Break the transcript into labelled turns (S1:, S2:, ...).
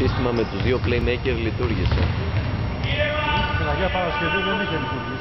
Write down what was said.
S1: σύστημα με τους δύο playmaker λειτουργήσε.
S2: Η Παναγία Παρασκευή δεν είχε λειτουργήσει.